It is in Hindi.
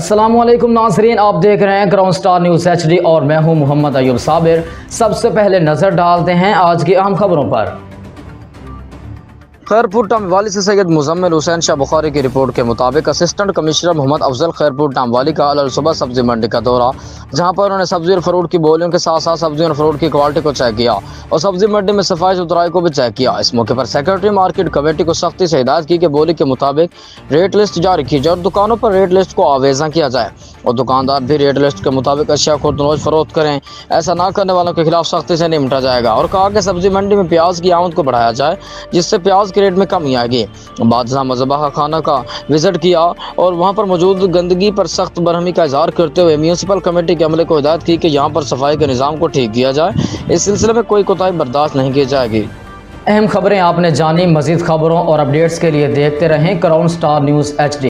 असलम नाजरीन, आप देख रहे हैं क्राउन स्टार न्यूज़ एचडी और मैं हूँ मोहम्मद अयूब साबिर। सबसे पहले नज़र डालते हैं आज की अहम खबरों पर। खैरपुर टामवाली से सैयद मुजम्मिल हुसैन शाह बुखारी की रिपोर्ट के मुताबिक असिस्टेंट कमिश्नर मोहम्मद अफजल खैरपुर टामवाली का अल सुबह सब्ज़ी मंडी का दौरा, जहाँ पर उन्होंने सब्ज़ी और फ्रूट की बोलियों के साथ साथ सब्ज़ी और फ्रूट की क्वालिटी को चेक किया और सब्ज़ी मंडी में सफ़ाई सुथराई को भी चेक किया। इस मौके पर सेक्रेटरी मार्केट कमेटी को सख्ती से हिदायत की कि बोली के मुताबिक रेट लिस्ट जारी की जाए और दुकानों पर रेट लिस्ट को आवेजा किया जाए और दुकानदार भी रेट लिस्ट के मुताबिक अशिया रोज फरोख्त करें, ऐसा ना करने वालों के खिलाफ सख्ती से निपटा जाएगा और कहा कि सब्ज़ी मंडी में प्याज की आमद को बढ़ाया जाए, जिससे प्याज रेट में कमी आएगी बादशाह मजबा खाना का विज़िट किया और वहाँ पर मौजूद गंदगी पर सख्त बरहमी का इजहार करते हुए म्यूनसिपल कमेटी के अमले को हिदायत की कि यहाँ पर सफ़ाई के निज़ाम को ठीक किया जाए। इस सिलसिले में कोई कोताही बर्दाश्त नहीं की जाएगी। अहम खबरें आपने जानी। मजीद खबरों और अपडेट्स के लिए देखते रहें। Crown star news H